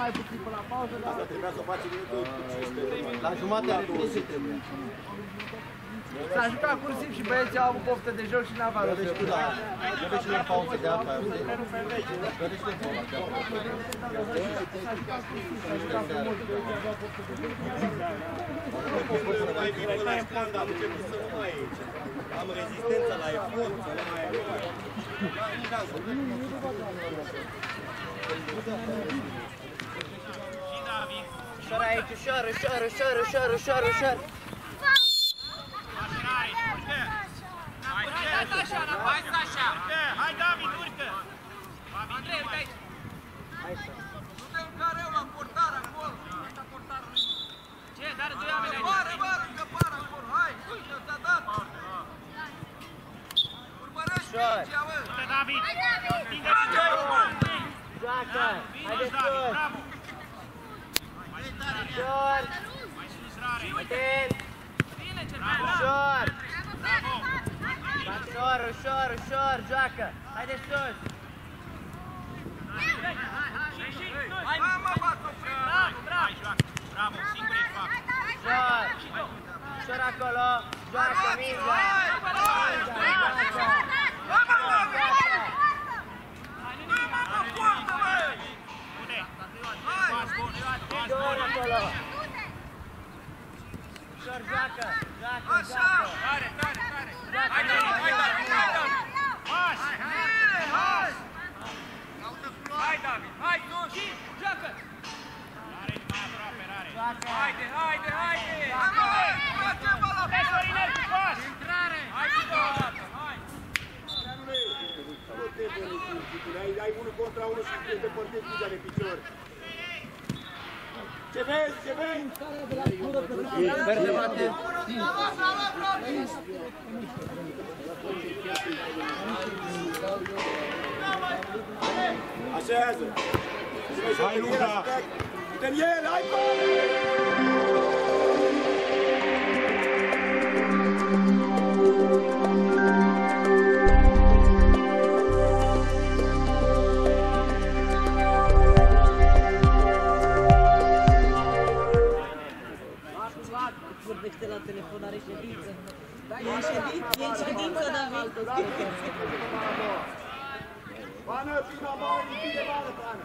mai puțin până la pauză, dar... Asta trebuia să o faci minutul 15. La jumatea reprizei trebuie. S-a jucat cursiv și băieții au avut poftă de joc și n-a avut Dă-le și la, dă-le și la pauză de alta, știi? Dă-le și la pauză de alta. Mai vin până la strand, am început să nu mai... Am rezistența la efort, să nu mai... Ușor aici, ușor, ușor, ușor, ușor, ușor, ușor. Hai, Sasha! Hai, David, urcă! Andrei, uite aici! Du-te în careu la portar acolo! Asta portarul Ce? Dar doi oameni aici! Pare, bă, încă par acolo! Hai, uite, ți-a dat! Urmărești Ușor. mingea, bă! Uite, David! Împinge Hai, și bă, bă! Joacă! Haideți David, sus! bravo! Ușor! Mai sus, rare! Atent! Bine, ce Ușor! Ușor, ușor, ușor, joacă! Haideți sus! Hai, mă, mă, bată! Bravo, bravo! joacă! Bravo, singur îi fac! Ușor! Ușor acolo! Joacă mingea! Mingea, joacă! Hai, mă, mă! Joacă! Hai, mă, mă, poartă, bă! Bune! Hai! Pas bun! Pas Ușor bun! acolo! Ușor, joacă! Joacă, Așa! joacă! Tare, tare, tare! Joacă, Hai, David, hai, David, hai, David! Pas! Bine, hai! Hai, David, hai, sus! Joacă! Rare, mai aproape, rare! joacă! Haide, haide, haide! Hai, mă! Facem-o la Hai, Sorinel, pas! Intrare! Hai, și două dată, hai! Nu trebuie nici ai, ai unul contra unul și te depărtezi mingea de picior. Ce vezi, ce vezi? Verde bate. Așează. Hai, Luca! Putem el, hai, bă! Vorbește la telefon, are ședință. E în ședință, e în ședință, David. Bană, fii la bană, fii de bană, bană.